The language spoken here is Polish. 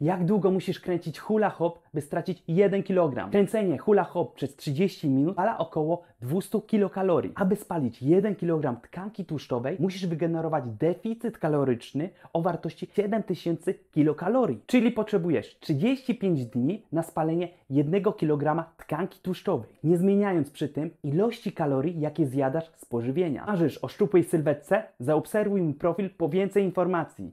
Jak długo musisz kręcić hula hop, by stracić 1 kg? Kręcenie hula hop przez 30 minut spala około 200 kilokalorii. Aby spalić 1 kg tkanki tłuszczowej, musisz wygenerować deficyt kaloryczny o wartości 7000 kilokalorii. Czyli potrzebujesz 35 dni na spalenie 1 kg tkanki tłuszczowej, nie zmieniając przy tym ilości kalorii, jakie zjadasz z pożywienia. Marzysz o szczupłej sylwetce? Zaobserwuj mój profil po więcej informacji.